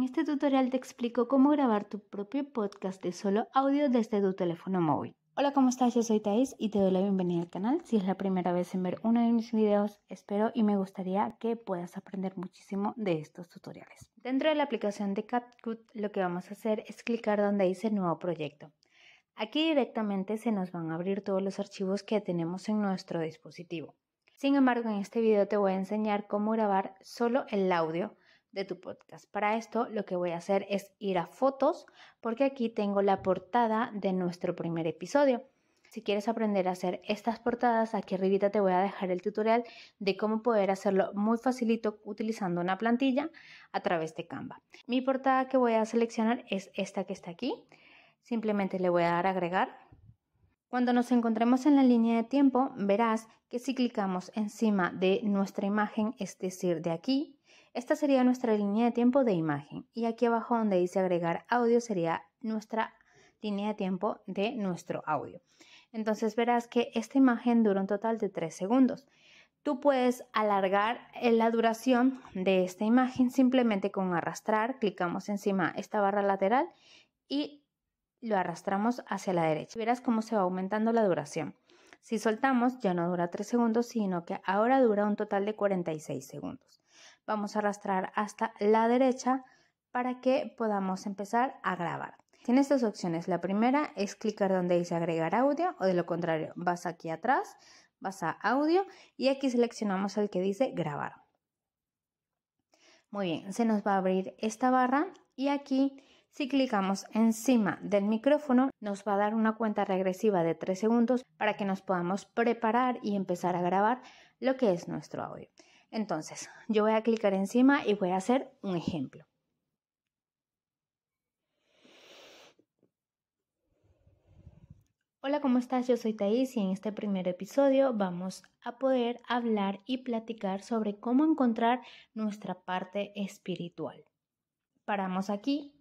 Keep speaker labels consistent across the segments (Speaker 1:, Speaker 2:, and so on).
Speaker 1: En este tutorial te explico cómo grabar tu propio podcast de solo audio desde tu teléfono móvil. Hola, ¿cómo estás? Yo soy Thais y te doy la bienvenida al canal. Si es la primera vez en ver uno de mis videos, espero y me gustaría que puedas aprender muchísimo de estos tutoriales. Dentro de la aplicación de CapCut, lo que vamos a hacer es clicar donde dice Nuevo Proyecto. Aquí directamente se nos van a abrir todos los archivos que tenemos en nuestro dispositivo. Sin embargo, en este video te voy a enseñar cómo grabar solo el audio de tu podcast. Para esto lo que voy a hacer es ir a fotos porque aquí tengo la portada de nuestro primer episodio. Si quieres aprender a hacer estas portadas, aquí arribita te voy a dejar el tutorial de cómo poder hacerlo muy facilito utilizando una plantilla a través de Canva. Mi portada que voy a seleccionar es esta que está aquí. Simplemente le voy a dar a agregar. Cuando nos encontremos en la línea de tiempo, verás que si clicamos encima de nuestra imagen, es decir, de aquí, esta sería nuestra línea de tiempo de imagen y aquí abajo donde dice agregar audio sería nuestra línea de tiempo de nuestro audio. Entonces verás que esta imagen dura un total de 3 segundos. Tú puedes alargar la duración de esta imagen simplemente con arrastrar, clicamos encima esta barra lateral y lo arrastramos hacia la derecha. Verás cómo se va aumentando la duración. Si soltamos ya no dura 3 segundos, sino que ahora dura un total de 46 segundos vamos a arrastrar hasta la derecha para que podamos empezar a grabar. Tienes dos opciones. La primera es clicar donde dice agregar audio o de lo contrario vas aquí atrás, vas a audio y aquí seleccionamos el que dice grabar. Muy bien, se nos va a abrir esta barra y aquí si clicamos encima del micrófono nos va a dar una cuenta regresiva de 3 segundos para que nos podamos preparar y empezar a grabar lo que es nuestro audio. Entonces, yo voy a clicar encima y voy a hacer un ejemplo. Hola, ¿cómo estás? Yo soy Thais y en este primer episodio vamos a poder hablar y platicar sobre cómo encontrar nuestra parte espiritual. Paramos aquí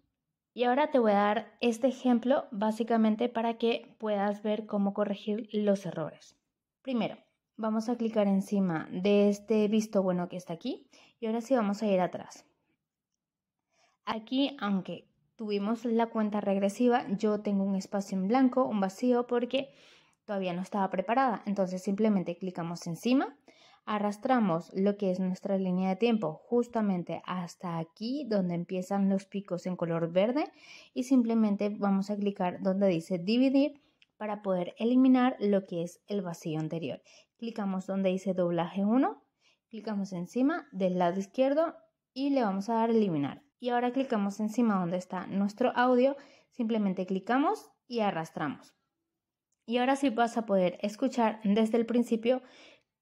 Speaker 1: y ahora te voy a dar este ejemplo básicamente para que puedas ver cómo corregir los errores. Primero, Vamos a clicar encima de este visto bueno que está aquí y ahora sí vamos a ir atrás. Aquí, aunque tuvimos la cuenta regresiva, yo tengo un espacio en blanco, un vacío, porque todavía no estaba preparada. Entonces simplemente clicamos encima, arrastramos lo que es nuestra línea de tiempo justamente hasta aquí donde empiezan los picos en color verde y simplemente vamos a clicar donde dice dividir para poder eliminar lo que es el vacío anterior. Clicamos donde dice doblaje 1, clicamos encima del lado izquierdo y le vamos a dar eliminar. Y ahora clicamos encima donde está nuestro audio, simplemente clicamos y arrastramos. Y ahora sí vas a poder escuchar desde el principio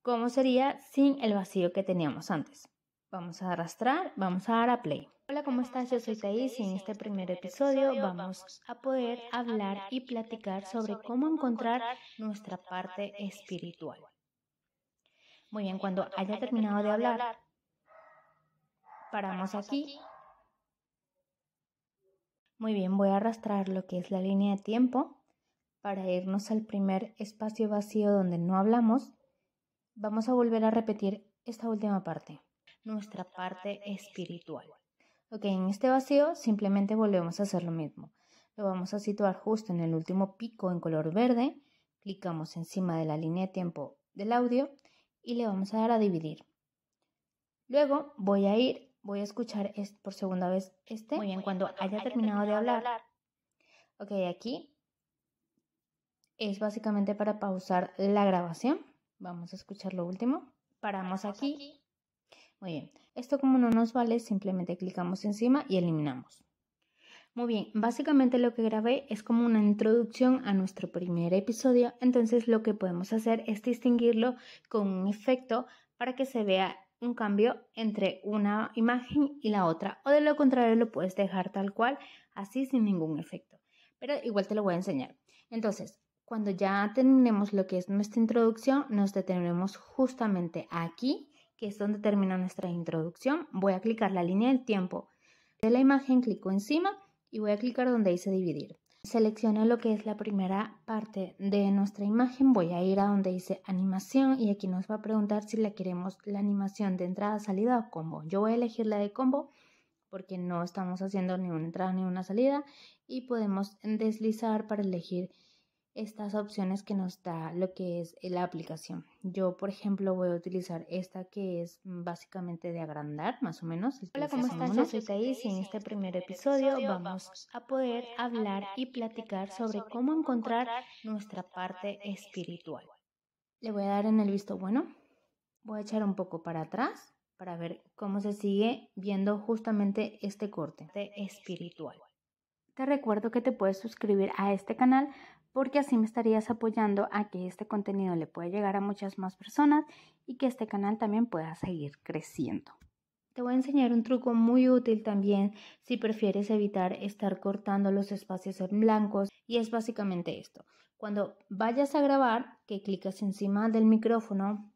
Speaker 1: cómo sería sin el vacío que teníamos antes. Vamos a arrastrar, vamos a dar a play. Hola, ¿cómo estás? Yo soy Thais y en este primer episodio vamos a poder hablar y platicar sobre cómo encontrar nuestra parte espiritual. Muy bien, cuando haya terminado de hablar, paramos aquí. Muy bien, voy a arrastrar lo que es la línea de tiempo para irnos al primer espacio vacío donde no hablamos. Vamos a volver a repetir esta última parte, nuestra parte espiritual. Ok, en este vacío simplemente volvemos a hacer lo mismo. Lo vamos a situar justo en el último pico en color verde. Clicamos encima de la línea de tiempo del audio y le vamos a dar a dividir. Luego voy a ir, voy a escuchar por segunda vez este. Muy bien, cuando haya terminado de hablar. Ok, aquí es básicamente para pausar la grabación. Vamos a escuchar lo último. Paramos aquí muy bien, esto como no nos vale, simplemente clicamos encima y eliminamos. Muy bien, básicamente lo que grabé es como una introducción a nuestro primer episodio, entonces lo que podemos hacer es distinguirlo con un efecto para que se vea un cambio entre una imagen y la otra, o de lo contrario lo puedes dejar tal cual, así sin ningún efecto. Pero igual te lo voy a enseñar. Entonces, cuando ya tenemos lo que es nuestra introducción, nos detenemos justamente aquí que es donde termina nuestra introducción, voy a clicar la línea del tiempo de la imagen, clico encima y voy a clicar donde dice dividir. Selecciono lo que es la primera parte de nuestra imagen, voy a ir a donde dice animación y aquí nos va a preguntar si la queremos la animación de entrada, salida o combo. Yo voy a elegir la de combo porque no estamos haciendo ni una entrada ni una salida y podemos deslizar para elegir estas opciones que nos da lo que es la aplicación. Yo, por ejemplo, voy a utilizar esta que es básicamente de agrandar, más o menos.
Speaker 2: Hola, ¿cómo estás? Yo soy Thais y en este primer episodio vamos a poder hablar y platicar sobre cómo encontrar nuestra parte espiritual.
Speaker 1: Le voy a dar en el visto bueno. Voy a echar un poco para atrás para ver cómo se sigue viendo justamente este corte de espiritual. Te recuerdo que te puedes suscribir a este canal porque así me estarías apoyando a que este contenido le pueda llegar a muchas más personas y que este canal también pueda seguir creciendo. Te voy a enseñar un truco muy útil también si prefieres evitar estar cortando los espacios en blancos y es básicamente esto. Cuando vayas a grabar, que clicas encima del micrófono,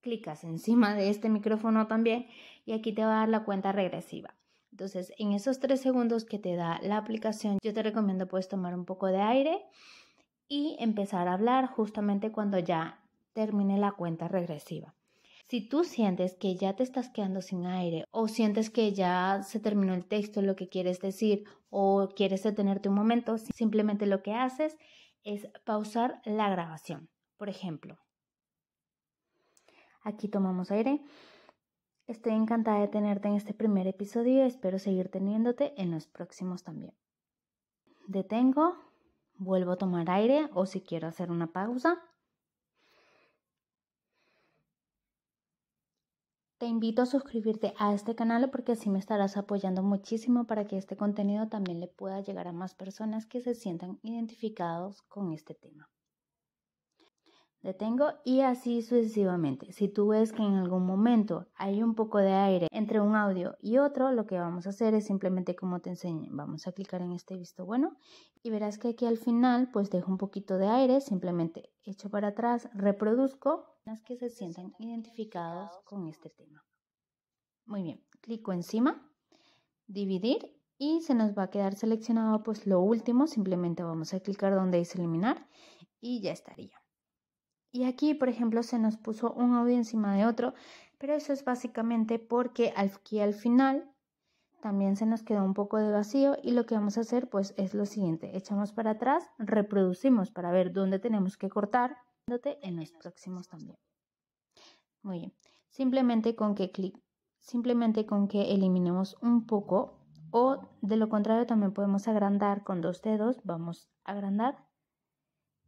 Speaker 1: clicas encima de este micrófono también y aquí te va a dar la cuenta regresiva. Entonces, en esos tres segundos que te da la aplicación, yo te recomiendo puedes tomar un poco de aire y empezar a hablar justamente cuando ya termine la cuenta regresiva. Si tú sientes que ya te estás quedando sin aire o sientes que ya se terminó el texto, lo que quieres decir o quieres detenerte un momento, simplemente lo que haces es pausar la grabación. Por ejemplo, aquí tomamos aire. Estoy encantada de tenerte en este primer episodio espero seguir teniéndote en los próximos también. Detengo vuelvo a tomar aire o si quiero hacer una pausa. Te invito a suscribirte a este canal porque así me estarás apoyando muchísimo para que este contenido también le pueda llegar a más personas que se sientan identificados con este tema detengo y así sucesivamente. Si tú ves que en algún momento hay un poco de aire entre un audio y otro, lo que vamos a hacer es simplemente como te enseñé, vamos a clicar en este visto bueno y verás que aquí al final pues dejo un poquito de aire, simplemente echo para atrás, reproduzco las que se sientan identificados con este tema. Muy bien, clico encima, dividir y se nos va a quedar seleccionado pues lo último, simplemente vamos a clicar donde dice eliminar y ya estaría. Y aquí, por ejemplo, se nos puso un audio encima de otro, pero eso es básicamente porque aquí al final también se nos quedó un poco de vacío y lo que vamos a hacer pues es lo siguiente, echamos para atrás, reproducimos para ver dónde tenemos que cortar, en los próximos también. Muy bien, simplemente con que clic, simplemente con que eliminemos un poco o de lo contrario también podemos agrandar con dos dedos, vamos a agrandar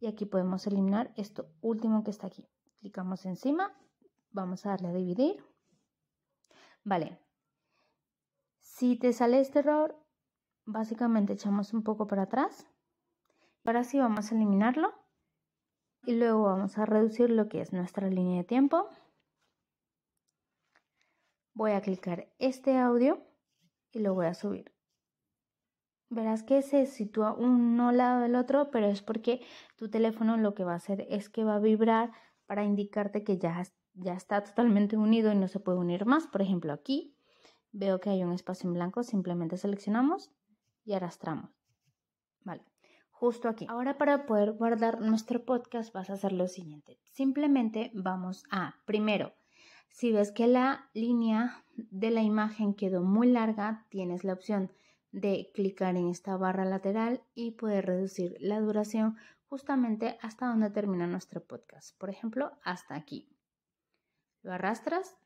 Speaker 1: y aquí podemos eliminar esto último que está aquí. Clicamos encima, vamos a darle a dividir. Vale, si te sale este error, básicamente echamos un poco para atrás. Ahora sí vamos a eliminarlo y luego vamos a reducir lo que es nuestra línea de tiempo. Voy a clicar este audio y lo voy a subir. Verás que se sitúa uno al lado del otro, pero es porque tu teléfono lo que va a hacer es que va a vibrar para indicarte que ya, ya está totalmente unido y no se puede unir más. Por ejemplo, aquí veo que hay un espacio en blanco, simplemente seleccionamos y arrastramos. Vale, justo aquí. Ahora para poder guardar nuestro podcast vas a hacer lo siguiente. Simplemente vamos a, primero, si ves que la línea de la imagen quedó muy larga, tienes la opción de clicar en esta barra lateral y poder reducir la duración justamente hasta donde termina nuestro podcast. Por ejemplo, hasta aquí. Lo arrastras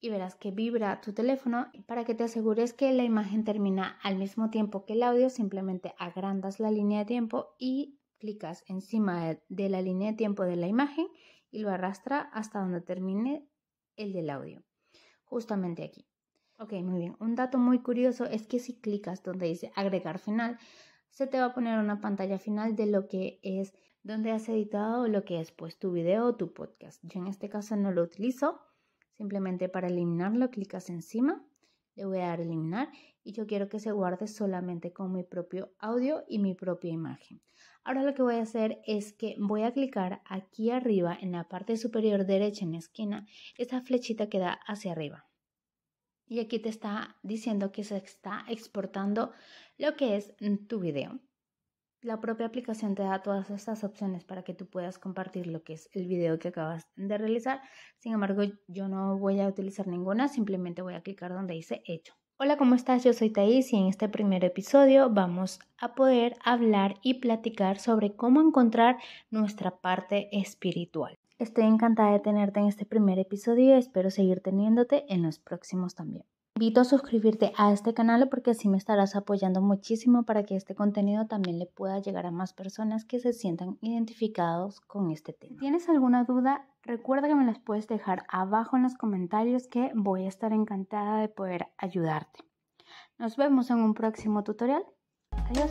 Speaker 1: y verás que vibra tu teléfono. Para que te asegures que la imagen termina al mismo tiempo que el audio, simplemente agrandas la línea de tiempo y clicas encima de la línea de tiempo de la imagen y lo arrastra hasta donde termine el del audio. Justamente aquí. Ok, muy bien. Un dato muy curioso es que si clicas donde dice agregar final, se te va a poner una pantalla final de lo que es donde has editado lo que es pues tu video o tu podcast. Yo en este caso no lo utilizo, simplemente para eliminarlo clicas encima, le voy a dar eliminar y yo quiero que se guarde solamente con mi propio audio y mi propia imagen. Ahora lo que voy a hacer es que voy a clicar aquí arriba en la parte superior derecha en la esquina, esa flechita que da hacia arriba y aquí te está diciendo que se está exportando lo que es tu video. La propia aplicación te da todas estas opciones para que tú puedas compartir lo que es el video que acabas de realizar. Sin embargo, yo no voy a utilizar ninguna, simplemente voy a clicar donde dice hecho.
Speaker 2: Hola, ¿cómo estás? Yo soy Thais y en este primer episodio vamos a poder hablar y platicar sobre cómo encontrar nuestra parte espiritual. Estoy encantada de tenerte en este primer episodio y espero seguir teniéndote en los próximos también invito a suscribirte a este canal porque así me estarás apoyando muchísimo para que este contenido también le pueda llegar a más personas que se sientan identificados con este tema.
Speaker 1: Si tienes alguna duda, recuerda que me las puedes dejar abajo en los comentarios que voy a estar encantada de poder ayudarte. Nos vemos en un próximo tutorial. Adiós.